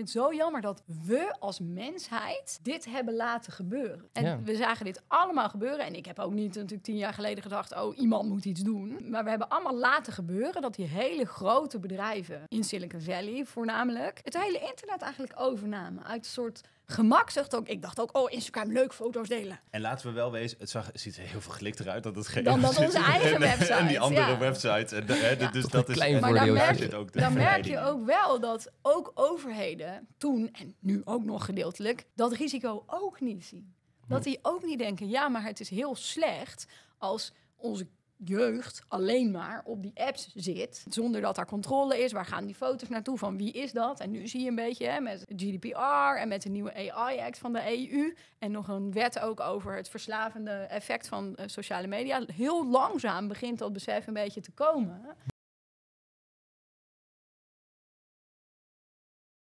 vind het zo jammer dat we als mensheid dit hebben laten gebeuren. En Ja. we zagen dit allemaal gebeuren. En ik heb ook niet natuurlijk tien jaar geleden gedacht, oh, iemand moet iets doen. Maar we hebben allemaal laten gebeuren dat die hele grote bedrijven in Silicon Valley voornamelijk het hele internet eigenlijk overnamen. Uit een soort gemakzucht ook. Ik dacht ook, oh, Instagram, leuk foto's delen. En laten we wel wezen, het, zag, het ziet er heel veel gelikter uit dan het geen Dan dat onze eigen en, websites, En die andere ja. websites. En, de- hè, Ja. Dus dat een is klein Maar dan merk, zit ook dan merk je ook wel dat ook overheden toen, en nu ook nog gedeeltelijk, dat risico ook niet zien. Dat die ook niet denken, ja, maar het is heel slecht als onze jeugd alleen maar op die apps zit, zonder dat daar controle is. Waar gaan die foto's naartoe? Van wie is dat? En nu zie je een beetje hè, met GDPR en met de nieuwe AI-act van de EU en nog een wet ook over het verslavende effect van eh, sociale media. Heel langzaam begint dat besef een beetje te komen.